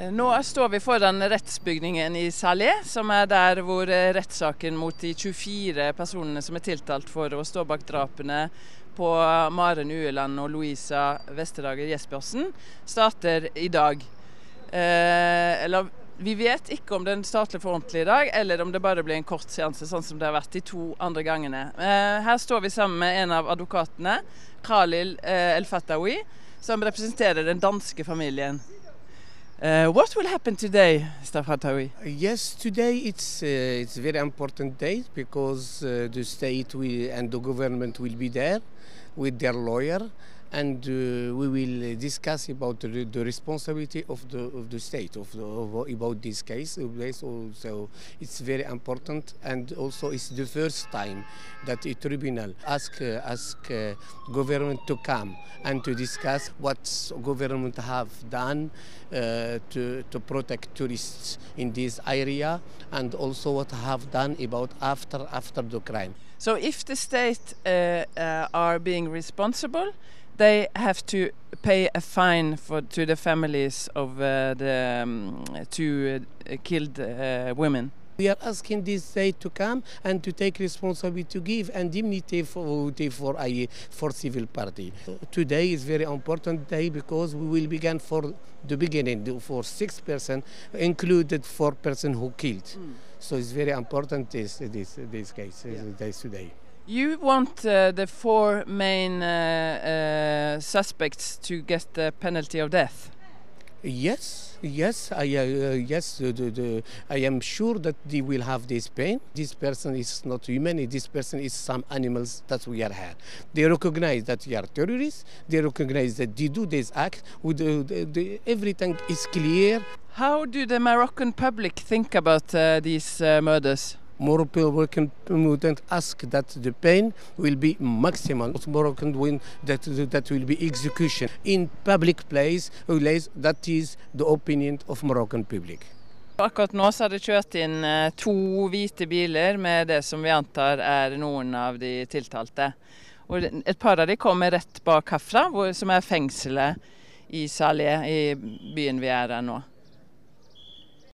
Eh, nå står vi foran rettsbygningen i Salé, som er der hvor eh, rettssaken mot de 24 personene som er tiltalt for å stå bak drapene på Maren Ueland og Louisa Vesterdager Jespersen, starter i dag. Eh, eller vi vet ikke om den starter for ordentlig i dag, eller om det bare blir en kort seanse, sånn som det har vært de to andre gangene. Eh, her står vi sammen med en av advokatene, Khalil eh, El Fatawi, som representerer den danske familien. Uh, what will happen today, Stafatawi? Yes, today it's uh, it's a very important day because uh, the state will, and the government will be there with their lawyer and uh, we will discuss about the, the, responsibility of the of the state of, the, of about this case. So it's very important, and also it's the first time that a tribunal ask uh, ask uh, government to come and to discuss what government have done uh, to to protect tourists in this area, and also what have done about after after the crime. So if the state uh, uh, are being responsible they have to pay a fine for to the families of uh, the um, two uh, killed uh, women. We are asking this state to come and to take responsibility to give indemnity for, for a for civil party. Today is very important day because we will begin for the beginning for six person included four person who killed. Mm. So it's very important this this this case yeah. today. You want uh, the four main uh, uh, suspects to get the penalty of death. Yes, yes, I, uh, yes. The, the, I am sure that they will have this pain. This person is not human. This person is some animals that we are here. They recognize that we are terrorists. They recognize that they do this act. With the, the, everything is clear. How do the Moroccan public think about uh, these uh, murders? Moroccan wouldn't ask that the pain will be maximum. Moroccan win that that will be execution in public place. That is the opinion of Moroccan public. Akkurat nå så har det kjørt inn eh, to hvite biler med det som vi antar er noen av de tiltalte. Og et par av de kommer rett bak herfra, som er fengselet i Salé, i byen vi er her nå.